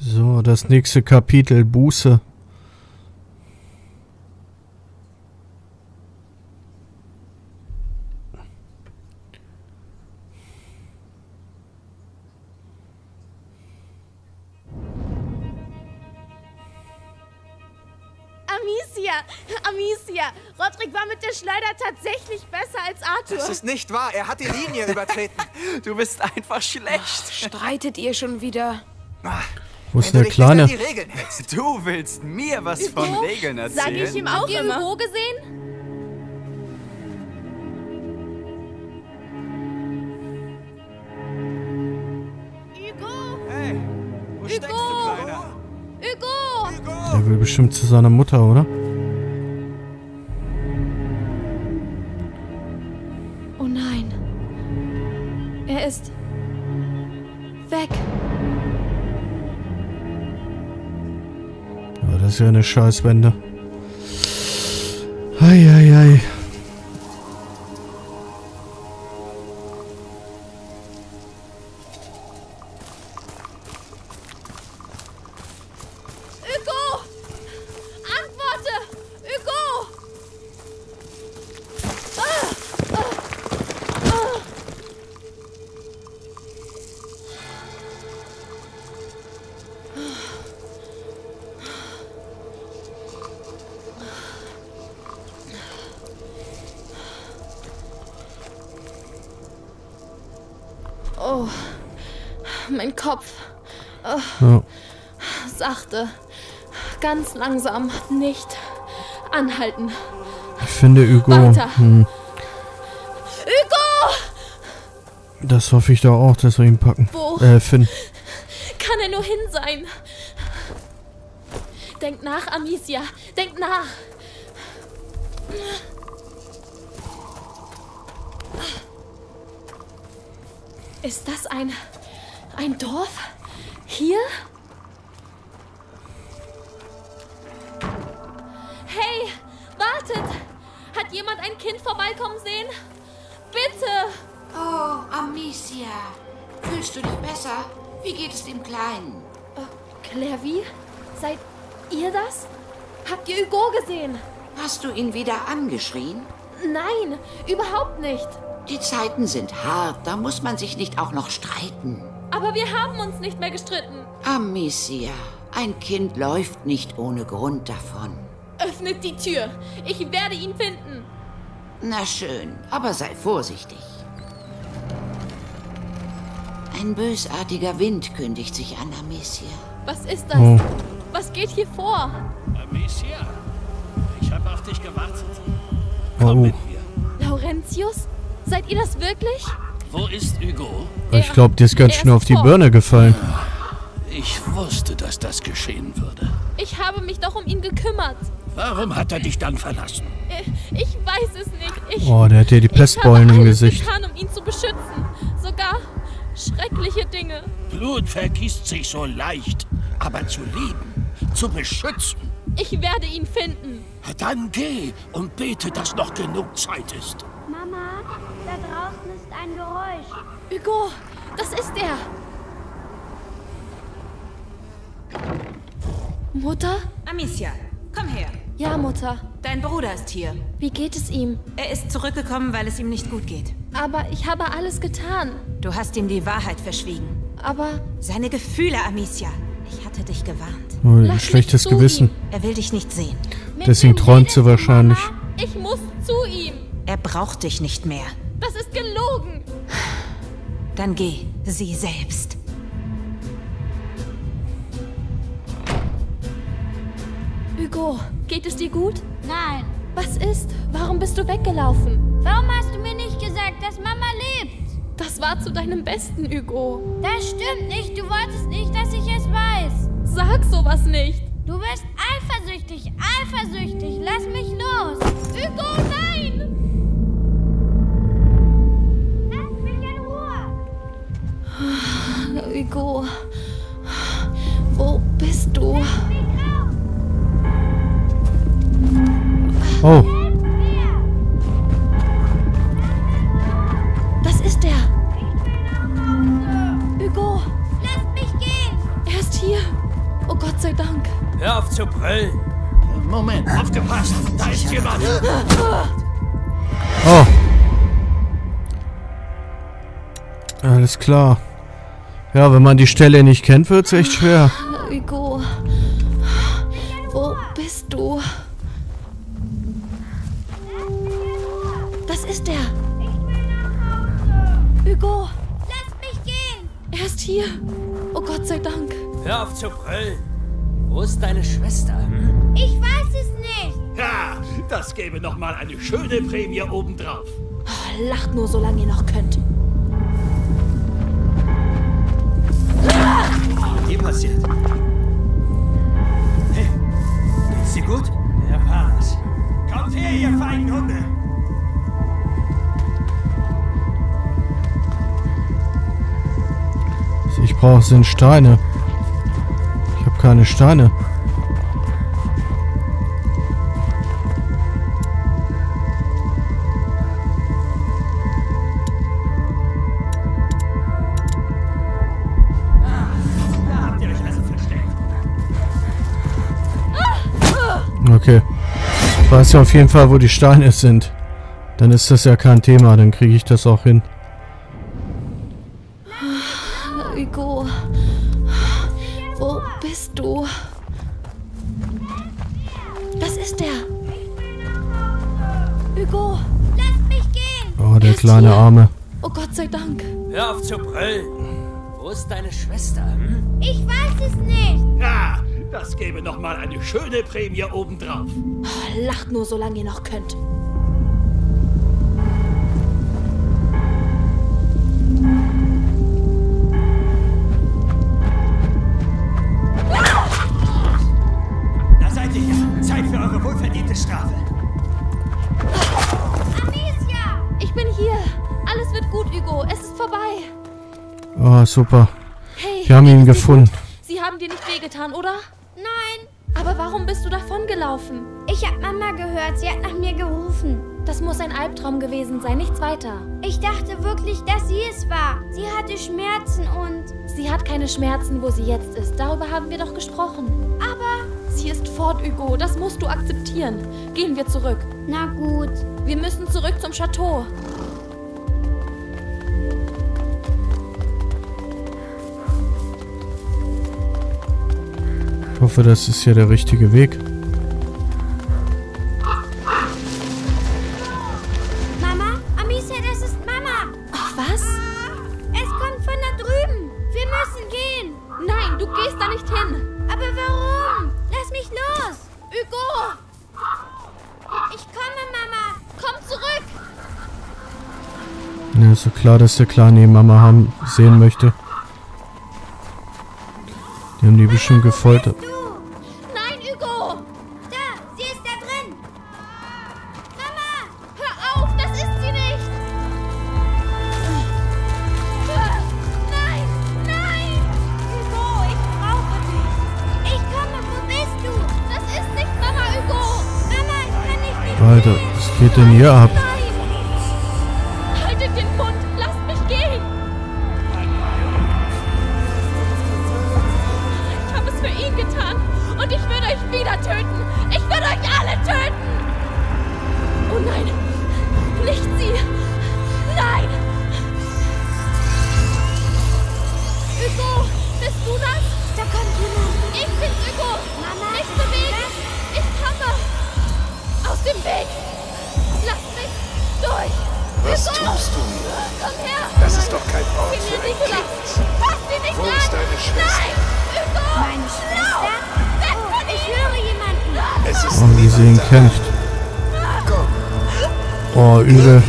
So, das nächste Kapitel, Buße. Amicia! Amicia! Roderick war mit der Schleuder tatsächlich besser als Arthur. Das ist nicht wahr. Er hat die Linie übertreten. Du bist einfach schlecht. Streitet ihr schon wieder? Ah, Wo ist der Kleine? Du willst mir was von Hugo? Regeln Sag erzählen? ich ihm auch Habt ihr immer. Hugo gesehen? Hugo! Hey, wo steckst du, Hugo! Kleiner? Hugo! Der will bestimmt zu seiner Mutter, oder? Oh nein. Er ist weg. Das ist ja eine Scheißwende. Eieiei. Hugo! Oh, mein Kopf. Ja. Sachte. Ganz langsam. Nicht anhalten. Ich finde Hugo. Weiter. Hm, Hugo! das hoffe ich doch auch, dass wir ihn packen. Wo? Äh, Finn. Kann er nur hin sein? Denk nach, Amicia. Denk nach. Ist das ein. ein Dorf? Hier? Hey, wartet! Hat jemand ein Kind vorbeikommen sehen? Bitte! Oh, Amicia. Fühlst du dich besser? Wie geht es dem Kleinen? Claire, wie? Seid ihr das? Habt ihr Hugo gesehen? Hast du ihn wieder angeschrien? Nein, überhaupt nicht. Die Zeiten sind hart, da muss man sich nicht auch noch streiten. Aber wir haben uns nicht mehr gestritten. Amicia, ein Kind läuft nicht ohne Grund davon. Öffnet die Tür. Ich werde ihn finden. Na schön, aber sei vorsichtig. Ein bösartiger Wind kündigt sich an, Amicia. Was ist das? Oh. Was geht hier vor? Amicia, ich habe auf dich gewartet. Oh. Komm mit mir. Laurentius? Seid ihr das wirklich? Wo ist Hugo? Ich glaube, dir ist ganz schön auf die. Birne gefallen. Ich wusste, dass das geschehen würde. Ich habe mich doch um ihn gekümmert. Warum hat er dich dann verlassen? Äh, Ich weiß es nicht. Ich, Oh, der hat dir die ich habe Pestbeulen im alles Gesicht. getan, um ihn zu beschützen. Sogar schreckliche Dinge. Blut vergießt sich so leicht. Aber zu lieben, zu beschützen, Ich werde ihn finden. dann geh und bete, dass noch genug Zeit ist. Mama, da draußen ist ein Geräusch. Hugo, das ist er. Mutter? Amicia, komm her. Ja, Mutter. Dein Bruder ist hier. Wie geht es ihm? Er ist zurückgekommen, weil es ihm nicht gut geht. Aber ich habe alles getan. Du hast ihm die Wahrheit verschwiegen. Aber Seine Gefühle, Amicia. Ich hatte dich gewarnt. Oh, ein Lass schlechtes Gewissen. Er will dich nicht sehen. mit Deswegen träumt sie wahrscheinlich. Mama? Ich muss zu ihm. Er braucht dich nicht mehr. Dann geh, sie selbst. Hugo, geht es dir gut? Nein. Was ist? Warum bist du weggelaufen? Warum hast du mir nicht gesagt, dass Mama lebt? Das war zu deinem Besten, Hugo. Das stimmt nicht. Du wolltest nicht, dass ich es weiß. Sag sowas nicht. Du bist eifersüchtig, eifersüchtig. Hör auf zu brüllen. Moment, aufgepasst. Da ist jemand. Oh. Alles klar. Ja, wenn man die Stelle nicht kennt, wird's echt schwer. Hugo. Wo bist du? Das ist er. Hugo. Lass mich gehen! Er ist hier. Oh Gott sei Dank. Hör auf zu brüllen. Wo ist deine Schwester? Hm? Ich weiß es nicht! Ja, das gäbe noch mal eine schöne Prämie obendrauf. Oh, lacht nur, solange ihr noch könnt. Dir passiert. Hey, geht's dir gut? Wer war's? Kommt her, ihr feigen Hunde! Was ich brauche sind Steine. Keine Steine. Okay. Ich weiß ja auf jeden Fall, wo die Steine sind. Dann ist das ja kein Thema, dann kriege ich das auch hin. Du? Das ist er. Hugo. Lass mich gehen! Oh, der kleine hier. Arme. Oh Gott sei Dank. Hör auf zu brüllen. Wo ist deine Schwester? Hm? Ich weiß es nicht! Ja, das gäbe noch mal eine schöne Prämie obendrauf. Oh, lacht nur, solange ihr noch könnt. Super. Hey, Wir haben ihn gefunden. gut? Sie haben dir nicht wehgetan, oder? Nein! Aber warum bist du davongelaufen? Ich hab Mama gehört, sie hat nach mir gerufen. Das muss ein Albtraum gewesen sein, nichts weiter. Ich dachte wirklich, dass sie es war. Sie hatte Schmerzen und... Sie hat keine Schmerzen, wo sie jetzt ist. Darüber haben wir doch gesprochen. Aber... Sie ist fort, Hugo. Das musst du akzeptieren. Gehen wir zurück. Na gut. Wir müssen zurück zum Chateau. Ich hoffe, das ist hier der richtige Weg. Mama? Amicia, das ist Mama! Ach, was? Es kommt von da drüben! Wir müssen gehen! Nein, du gehst da nicht hin. Aber warum? Lass mich los! Hugo, Ich komme, Mama! komm zurück. Ja, ist so klar, dass der Kleine die Mama haben, sehen möchte. Die haben die bestimmt gefoltert. Nein, Hugo. Da! Sie ist da drin! Mama! Hör auf, das ist sie nicht. Nein, nein. Hugo, ich brauche dich! Ich komme, wo bist du? Das ist nicht Mama, Hugo. Mama, ich kann dich nicht Alter, was geht denn hier ab? Sie kämpft. Oh, übel.